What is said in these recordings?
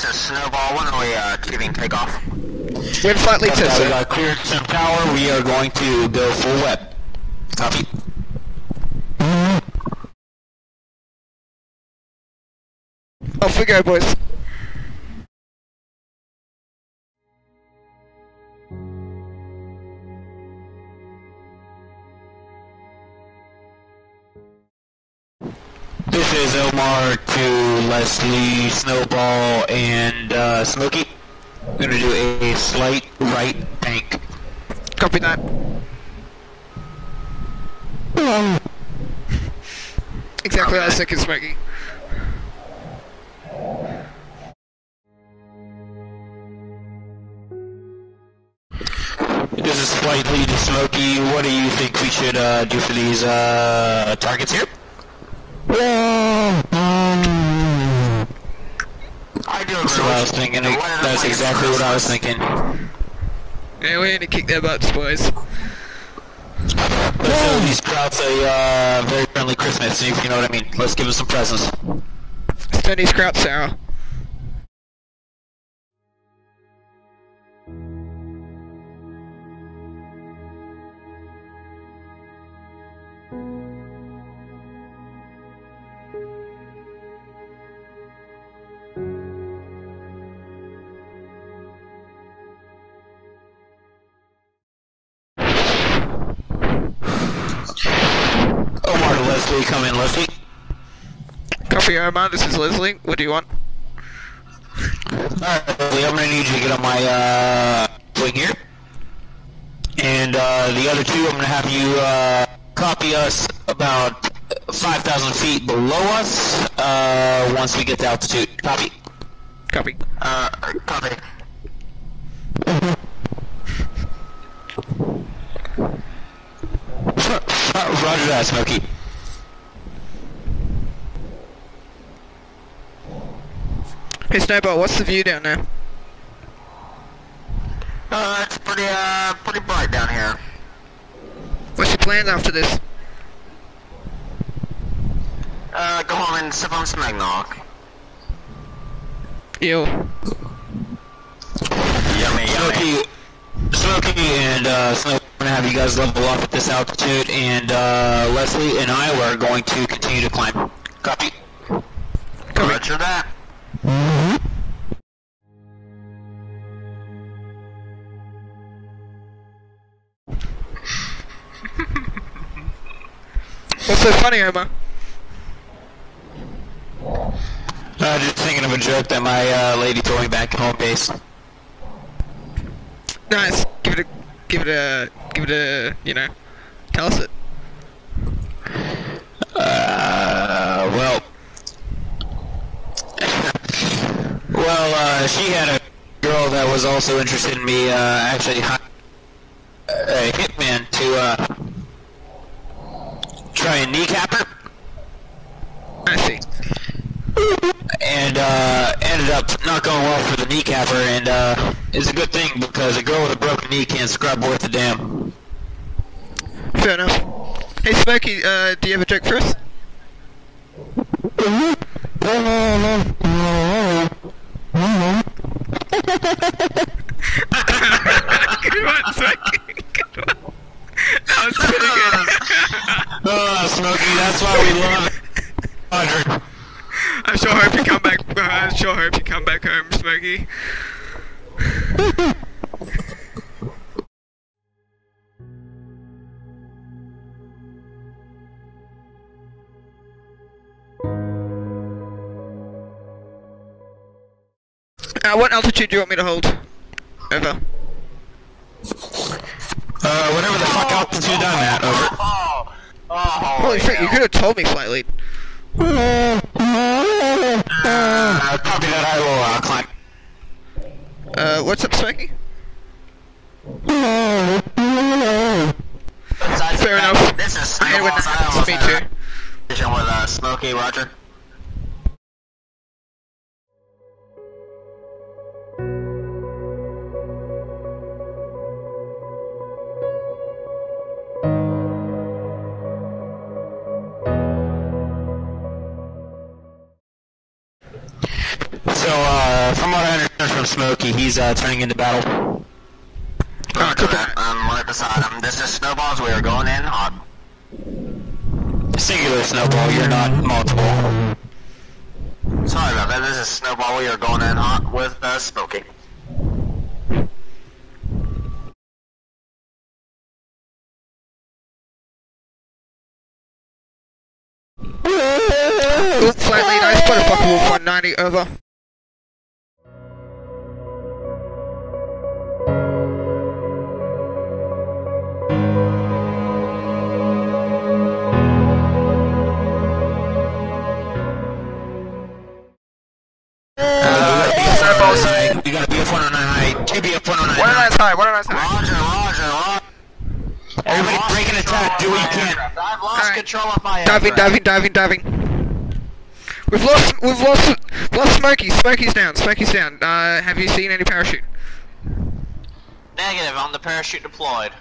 This is Snowball. When are we uh, achieving takeoff? We're in flight lead we got cleared some tower. We are going to go full WEP. Copy. Off we go, boys. This is Omar to Leslie, Snowball, and uh, Smokey. We're gonna do a slight right bank. Copy that. Exactly was thinking, Smokey. This is slightly to Smokey. What do you think we should uh, do for these uh, targets here? I do That's what I was thinking. That's exactly what I was thinking. Yeah, we need to kick their butts, boys. Let's show these crowds a uh, very friendly Christmas, if you know what I mean. Let's give them some presents. Stoney's Kraut Sarah. To Leslie, come in, Leslie. Copy Omar, this is Leslie. What do you want? Alright, Leslie, I'm gonna need you to get on my uh, wing here. And uh, the other two, I'm gonna have you uh, copy us about 5,000 feet below us uh, once we get to altitude. Copy. Copy. Uh, copy. Roger that, Smokey. Hey Snowball, what's the view down there? Uh, it's pretty, uh, pretty bright down here. What's your plan after this? Uh, go home and sip on some eggnog. Ew. Yummy, Smokey, Smokey and uh, Snow, I'm gonna have you guys level off at this altitude, and uh, Leslie and I are going to continue to climb. Copy. Copy. Roger that. What's so funny, Omar? Uh, just thinking of a joke that my uh, lady told me back at home base. Nice. Give it a, give it a, give it a, you know, tell us it. Uh, well, well, uh, she had a girl that was also interested in me. Uh, actually, hi- a hitman to uh, try and kneecap her. I see. and uh, ended up not going well for the kneecapper, and uh, it's a good thing because a girl with a broken knee can't scrub worth a damn. Fair enough. Hey Smokey, uh, do you have a joke for us? One. That was pretty good. Oh, Smokey, that's why we love. Roger. I sure hope you come back. I sure hope you come back home, Smokey. Uh, what altitude do you want me to hold? Over. Uh, whatever the fuck altitude I'm at, over. Oh, oh, Holy shit, you could have told me flight lead. Uh, copy that, I will uh, climb. Uh, what's up, Smokey? Fair enough. This is I hate Snowballs. that I almost me had too. a with uh, Smokey, Roger. From Smokey. He's uh, turning into battle. Roger that. I'm right beside him. This is Snowballs. We are going in hot. Singular Snowball, you're not multiple. Sorry about that. This is Snowball. We are going in hot with uh, Smokey. Oop, flat lead, I spot a fucking Wulf 190, over. Control of my Diving, aircraft. diving, diving, diving. We've lost, we've lost, lost Smokey. Smokey's down, Smokey's down. Uh, have you seen any parachute? Negative on the parachute deployed.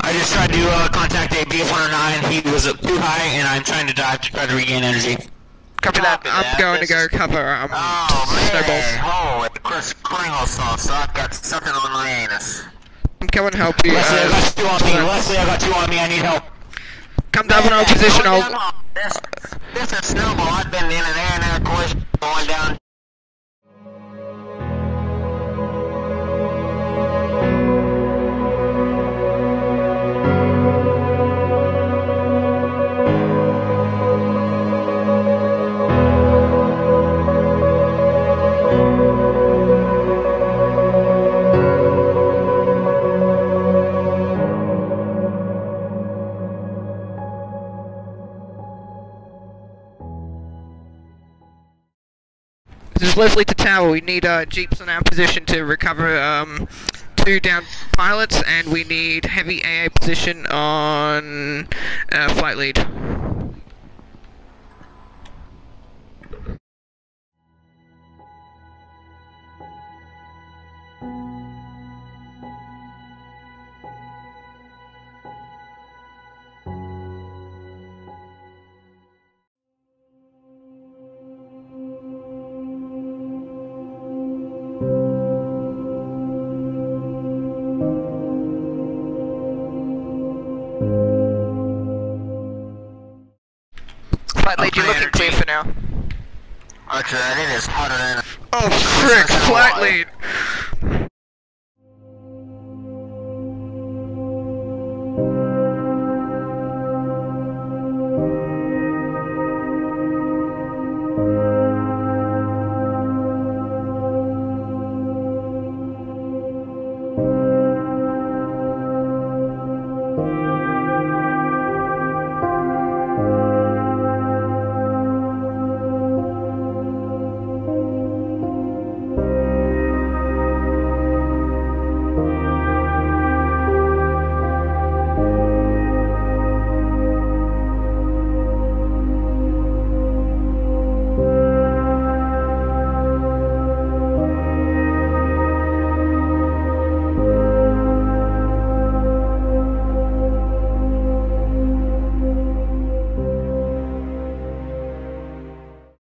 I just tried to uh, contact a BF-109. He was up too high, and I'm trying to dive to try to regain energy. Copy that. I'm that. going to go cover um, Oh snowballs. holy Chris Kringle sauce. I've got something on my anus. I'm coming to help you. Leslie, I Uh, got two on me. Leslie, I got two on me. I need help. come down in our position. I'll. This, this is Snowball. I've been in an air and air collision going down. This is Leslie to tower. We need uh, jeeps in our position to recover um, two down pilots, and we need heavy AA position on uh, flight lead. Oh frick, Hawaii. lead.